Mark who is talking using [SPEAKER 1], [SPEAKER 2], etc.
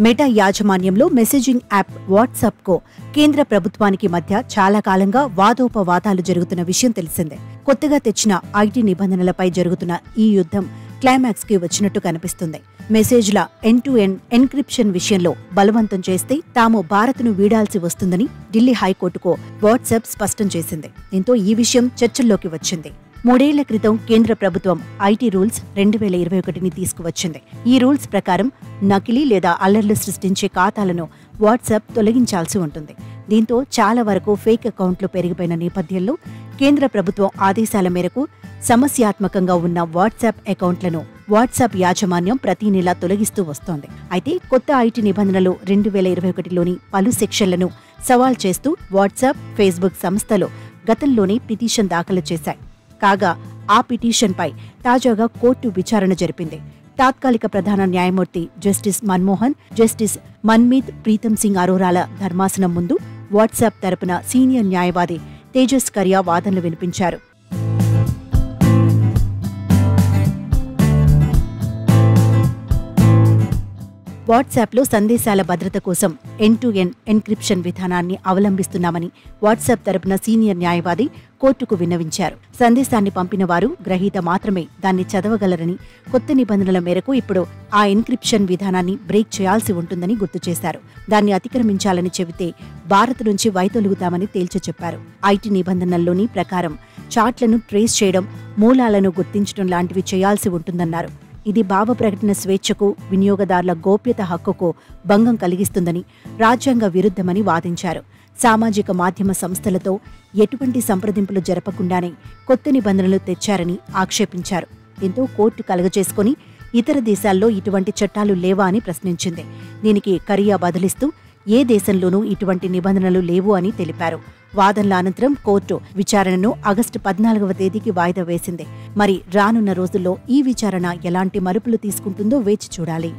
[SPEAKER 1] Meta యాజమాన్యంలో messaging app వాట్సాప్కో కేంద్ర ప్రభుత్వానికి మధ్య చాలా కాలంగా వాదోపవాదాలు జరుగుతున్న విషయం తెలిసిందే. కొత్తగా తెచ్చిన ఐటీ నిబంధనలపై జరుగుతున్న ఈ యుద్ధం క్లైమాక్స్కి వచ్చినట్టు కనిపిస్తుంది. మెసేజ్ల ఎన్ టు ఎన్ ఎన్క్రిప్షన్ విషయంలో బలవంతం చేస్తే తాము భారత్ను వీడాల్సి వస్తుందని ఢిల్లీ హైకోర్టుకు వాట్సాప్ స్పష్టం చేసింది. దీంతో ఈ విషయం చర్చల్లోకి వచ్చింది. మూడేళ్ళ క్రితం కేంద్ర ప్రభుత్వం ఐటీ రూల్స్ రెండు వేల ఇరవై ఒకటిని తీసుకువచ్చింది. ఈ రూల్స్ ప్రకారం నకిలీ లేదా అల్లర్లు సృష్టించే ఖాతాలను వాట్సాప్ తొలగించాల్సి ఉంటుంది. దీంతో చాలా వరకు ఫేక్ అకౌంట్లు పెరిగిపోయిన నేపథ్యంలో కేంద్ర ప్రభుత్వం ఆదేశాల మేరకు సమస్యాత్మకంగా ఉన్న వాట్సాప్ అకౌంట్లను వాట్సాప్ యాజమాన్యం ప్రతి నెల తొలగిస్తూ వస్తోంది. అయితే కొత్త ఐటీ నిబంధనలు రెండు వేల ఇరవై ఒకటిలోని పలు సెక్షన్లను సవాల్ చేస్తూ వాట్సాప్ ఫేస్బుక్ సంస్థలు గతంలోనే పిటిషన్ దాఖలు చేశాయి. కాగా ఆ పిటిషన్పై తాజాగా కోర్టు విచారణ జరిపింది. తాత్కాలిక ప్రధాన న్యాయమూర్తి జస్టిస్ మన్మోహన్ జస్టిస్ మన్మీత్ ప్రీతం సింగ్ అరోరాల ధర్మాసనం ముందు వాట్సాప్ తరపున సీనియర్ న్యాయవాది తేజస్ కరియా వాదనలు వినిపించారు. వాట్సాప్లో సందేశాల భద్రత కోసం ఎన్ టు ఎన్ ఎన్క్రిప్షన్ విధానాన్ని అవలంబిస్తున్నామని వాట్సాప్ తరపున సీనియర్ న్యాయవాది కోర్టుకు విన్నవించారు. సందేశాన్ని పంపిన వారు గ్రహీత మాత్రమే దాన్ని చదవగలరని కొత్త నిబంధనల మేరకు ఇప్పుడు ఆ ఎన్క్రిప్షన్ విధానాన్ని బ్రేక్ చేయాల్సి ఉంటుందని గుర్తు చేశారు. దాన్ని అతిక్రమించాలని చెబితే భారత్ నుంచి వైతొలుగుతామని తేల్చి చెప్పారు. ఐటీ నిబంధనల్లోని ప్రకారం చాట్లను ట్రేస్ చేయడం మూలాలను గుర్తించడం లాంటివి చేయాల్సి ఉంటుందన్నారు. ఇది భావ ప్రకటన స్వేచ్ఛకు వినియోగదారుల గోప్యత హక్కుకు భంగం కలిగిస్తుందని రాజ్యాంగ విరుద్ధమని వాదించారు. సామాజిక మాధ్యమ సంస్థలతో ఎటువంటి సంప్రదింపులు జరపకుండానే కొత్త నిబంధనలు తెచ్చారని ఆక్షేపించారు. దీంతో కోర్టు కలగజేసుకుని ఇతర దేశాల్లో ఇటువంటి చట్టాలు లేవా అని ప్రశ్నించింది. దీనికి కరియా బదిలిస్తూ ఏ దేశంలోనూ ఇటువంటి నిబంధనలు లేవు అని తెలిపారు. వాదనల అనంతరం కోర్టు విచారణను ఆగస్టు పద్నాలుగవ తేదీకి వాయిదా వేసింది. మరి రానున్న రోజుల్లో ఈ విచారణ ఎలాంటి మరుపులు తీసుకుంటుందో వేచి చూడాలి.